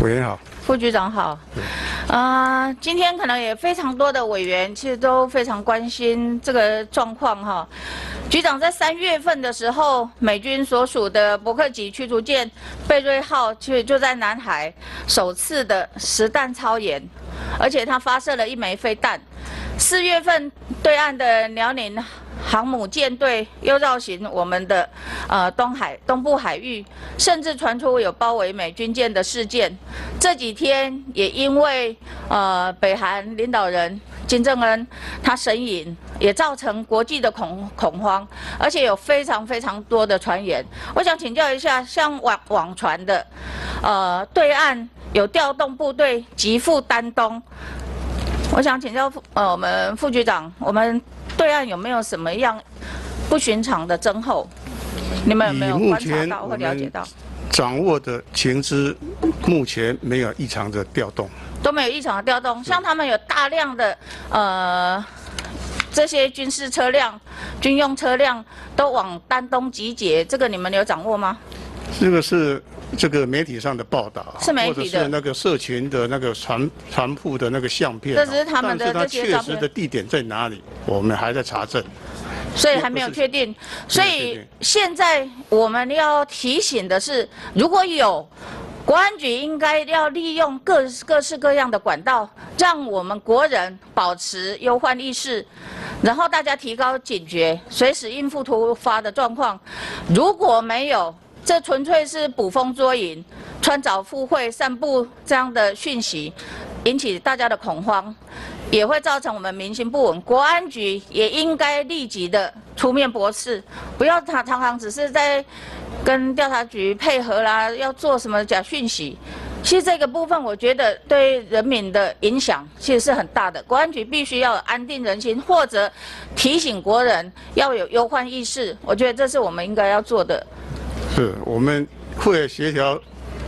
委员好，副局长好。啊，今天可能也非常多的委员其实都非常关心这个状况哈。局长在三月份的时候，美军所属的伯克级驱逐舰贝瑞号其实就在南海首次的实弹操演，而且它发射了一枚飞弹。四月份对岸的辽宁航母舰队又绕行我们的呃东海东部海域，甚至传出有包围美军舰的事件。这几天也因为呃北韩领导人金正恩他神隐，也造成国际的恐恐慌，而且有非常非常多的传言。我想请教一下，像网网传的，呃对岸有调动部队急赴丹东。我想请教副呃我们副局长，我们对岸有没有什么样不寻常的增厚？你们有没有观察到或了解到？掌握的情资，目前没有异常的调动，都没有异常的调动。像他们有大量的呃这些军事车辆、军用车辆都往丹东集结，这个你们有掌握吗？这个是。这个媒体上的报道，是媒体的，是那个社群的那个传传铺的那个相片，这只是他们的这些确实的地点在哪里？我们还在查证，所以还没有确定。所以现在我们要提醒的是，如果有国安局，应该要利用各各式各样的管道，让我们国人保持忧患意识，然后大家提高警觉，随时应付突发的状况。如果没有，这纯粹是捕风捉影、穿凿附会、散布这样的讯息，引起大家的恐慌，也会造成我们民心不稳。国安局也应该立即的出面驳斥，不要常常常只是在跟调查局配合啦，要做什么假讯息。其实这个部分，我觉得对人民的影响其实是很大的。国安局必须要安定人心，或者提醒国人要有忧患意识。我觉得这是我们应该要做的。是，我们会协调，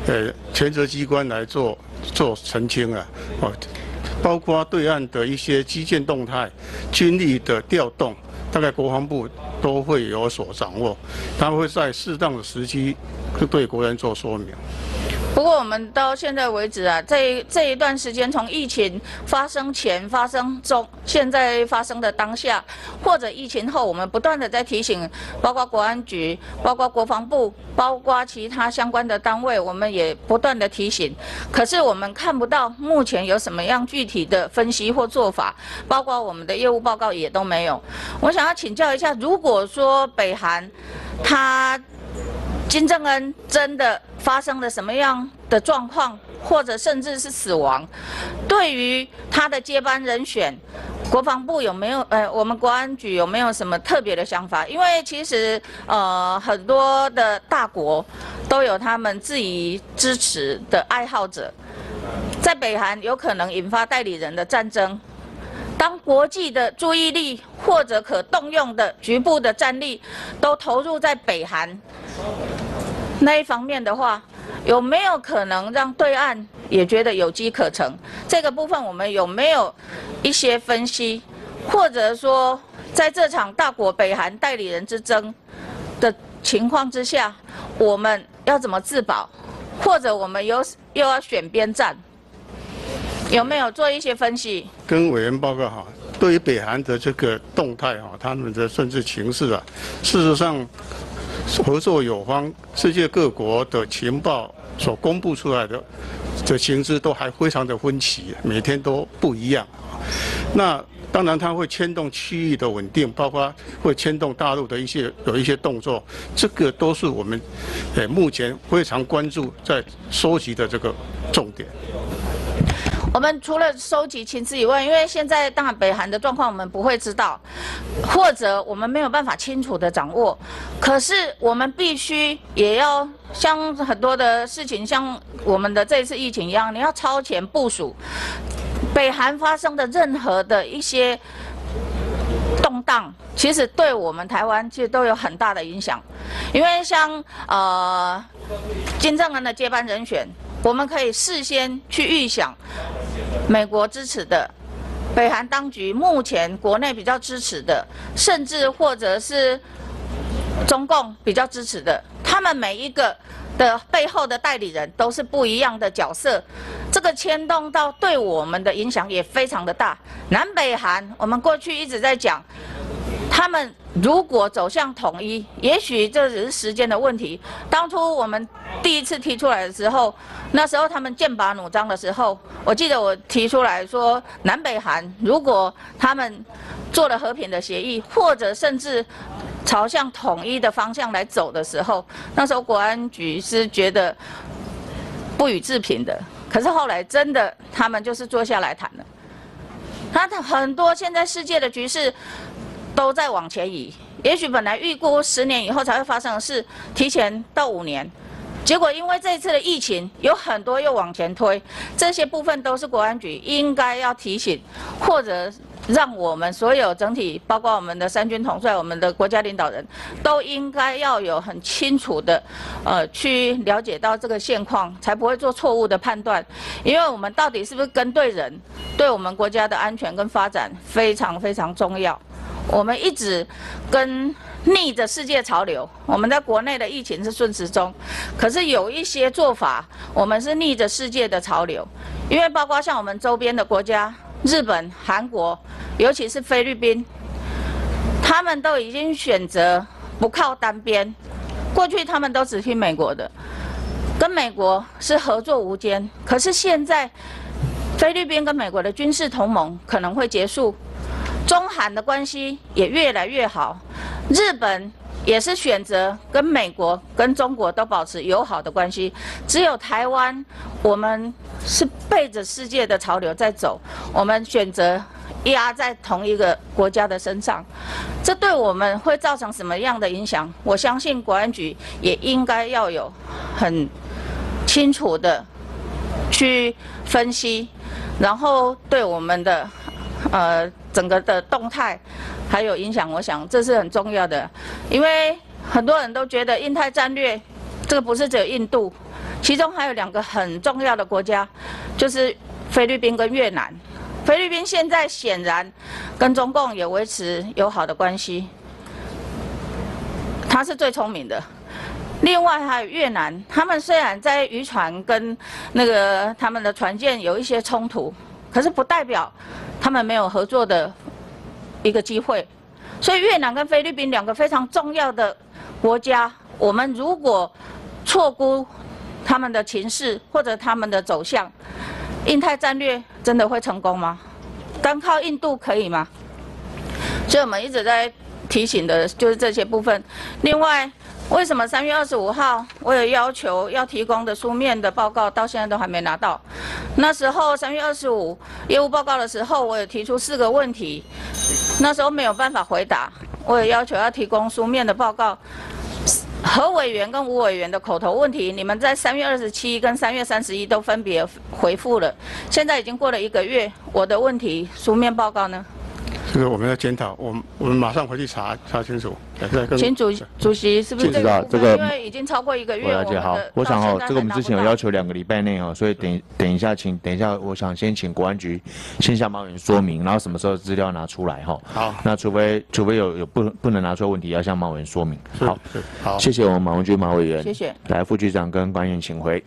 呃，权责机关来做做澄清啊，哦，包括对岸的一些基建动态、军力的调动，大概国防部都会有所掌握，他们会在适当的时机对国人做说明。不过我们到现在为止啊，这这一段时间，从疫情发生前、发生中、现在发生的当下，或者疫情后，我们不断的在提醒，包括国安局、包括国防部、包括其他相关的单位，我们也不断的提醒。可是我们看不到目前有什么样具体的分析或做法，包括我们的业务报告也都没有。我想要请教一下，如果说北韩，他。金正恩真的发生了什么样的状况，或者甚至是死亡？对于他的接班人选，国防部有没有？呃，我们国安局有没有什么特别的想法？因为其实呃很多的大国都有他们自己支持的爱好者，在北韩有可能引发代理人的战争。当国际的注意力或者可动用的局部的战力都投入在北韩。那一方面的话，有没有可能让对岸也觉得有机可乘？这个部分我们有没有一些分析，或者说在这场大国北韩代理人之争的情况之下，我们要怎么自保？或者我们又又要选边站？有没有做一些分析？跟委员报告哈，对于北韩的这个动态哈，他们的政治情势啊，事实上。合作有方，世界各国的情报所公布出来的的情资都还非常的分歧，每天都不一样。那当然，它会牵动区域的稳定，包括会牵动大陆的一些有一些动作，这个都是我们诶目前非常关注在收集的这个重点。我们除了收集情资以外，因为现在当然北韩的状况我们不会知道，或者我们没有办法清楚的掌握。可是我们必须也要像很多的事情，像我们的这次疫情一样，你要超前部署。北韩发生的任何的一些动荡，其实对我们台湾其实都有很大的影响。因为像呃金正恩的接班人选。我们可以事先去预想，美国支持的，北韩当局目前国内比较支持的，甚至或者是中共比较支持的，他们每一个的背后的代理人都是不一样的角色，这个牵动到对我们的影响也非常的大。南北韩，我们过去一直在讲，他们如果走向统一，也许这只是时间的问题。当初我们第一次提出来的时候，那时候他们剑拔弩张的时候，我记得我提出来说，南北韩如果他们做了和平的协议，或者甚至朝向统一的方向来走的时候，那时候国安局是觉得不予置评的。可是后来真的，他们就是坐下来谈了。他的很多现在世界的局势都在往前移，也许本来预估十年以后才会发生的事，提前到五年。结果因为这一次的疫情，有很多又往前推，这些部分都是国安局应该要提醒，或者让我们所有整体，包括我们的三军统帅、我们的国家领导人，都应该要有很清楚的，呃，去了解到这个现况，才不会做错误的判断。因为我们到底是不是跟对人，对我们国家的安全跟发展非常非常重要。我们一直跟。逆着世界潮流，我们在国内的疫情是顺时钟，可是有一些做法，我们是逆着世界的潮流，因为包括像我们周边的国家，日本、韩国，尤其是菲律宾，他们都已经选择不靠单边，过去他们都只听美国的，跟美国是合作无间，可是现在菲律宾跟美国的军事同盟可能会结束。中韩的关系也越来越好，日本也是选择跟美国、跟中国都保持友好的关系。只有台湾，我们是背着世界的潮流在走，我们选择压在同一个国家的身上，这对我们会造成什么样的影响？我相信国安局也应该要有很清楚的去分析，然后对我们的呃。整个的动态还有影响，我想这是很重要的，因为很多人都觉得印太战略这个不是只有印度，其中还有两个很重要的国家，就是菲律宾跟越南。菲律宾现在显然跟中共也维持友好的关系，他是最聪明的。另外还有越南，他们虽然在渔船跟那个他们的船舰有一些冲突，可是不代表。他们没有合作的一个机会，所以越南跟菲律宾两个非常重要的国家，我们如果错估他们的情势或者他们的走向，印太战略真的会成功吗？单靠印度可以吗？所以我们一直在提醒的就是这些部分。另外。为什么三月二十五号我有要求要提供的书面的报告到现在都还没拿到？那时候三月二十五业务报告的时候，我有提出四个问题，那时候没有办法回答，我有要求要提供书面的报告。何委员跟吴委员的口头问题，你们在三月二十七跟三月三十一都分别回复了，现在已经过了一个月，我的问题书面报告呢？这个我们要检讨，我们我们马上回去查查清楚。请主主席是不是知道？这个因为已经超过一个月，我了解好。我想哦，这个我们之前有要求两个礼拜内哦，所以等等一下，请等一下，我想先请国安局先向马委员说明，然后什么时候资料拿出来哈。好。那除非除非有有不不能拿出来问题，要向马委员说明。好，好。谢谢我们马文君马委员。谢谢。来，副局长跟官员请回。